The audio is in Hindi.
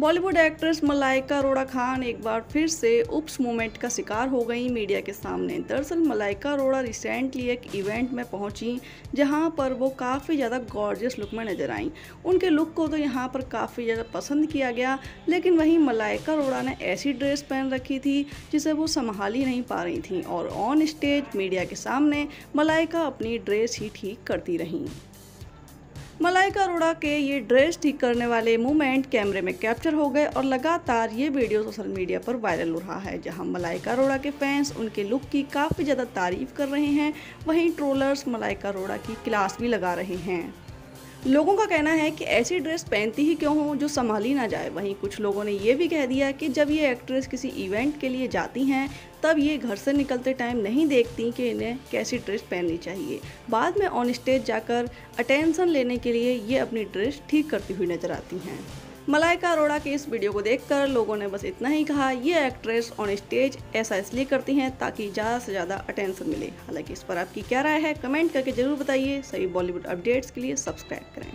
बॉलीवुड एक्ट्रेस मलाइका अरोड़ा खान एक बार फिर से उप्स मोमेंट का शिकार हो गई मीडिया के सामने। दरअसल, मलाइका अरोड़ा रिसेंटली एक इवेंट में पहुँची, जहाँ पर वो काफ़ी ज़्यादा गॉर्जियस लुक में नज़र आईं। उनके लुक को तो यहाँ पर काफ़ी ज़्यादा पसंद किया गया, लेकिन वहीं मलाइका अरोड़ा ने ऐसी ड्रेस पहन रखी थी, जिसे वो संभाल ही नहीं पा रही थी और ऑन स्टेज मीडिया के सामने मलाइका अपनी ड्रेस ही ठीक करती रहीं। मलाइका अरोड़ा के ये ड्रेस ठीक करने वाले मूवमेंट कैमरे में कैप्चर हो गए और लगातार ये वीडियो सोशल मीडिया पर वायरल हो रहा है, जहाँ मलाइका अरोड़ा के फैंस उनके लुक की काफ़ी ज़्यादा तारीफ़ कर रहे हैं। वहीं ट्रोलर्स मलाइका अरोड़ा की क्लास भी लगा रहे हैं। लोगों का कहना है कि ऐसी ड्रेस पहनती ही क्यों हो जो संभाली ना जाए? वहीं कुछ लोगों ने ये भी कह दिया कि जब ये एक्ट्रेस किसी इवेंट के लिए जाती हैं, तब ये घर से निकलते टाइम नहीं देखती कि इन्हें कैसी ड्रेस पहननी चाहिए। बाद में ऑन स्टेज जाकर अटेंशन लेने के लिए ये अपनी ड्रेस ठीक करती हुई नज़र आती हैं। मलाइका अरोड़ा के इस वीडियो को देखकर लोगों ने बस इतना ही कहा, ये एक्ट्रेस ऑन स्टेज ऐसा इसलिए करती हैं ताकि ज़्यादा से ज़्यादा अटेंशन मिले। हालाँकि इस पर आपकी क्या राय है कमेंट करके ज़रूर बताइए। सभी बॉलीवुड अपडेट्स के लिए सब्सक्राइब करें।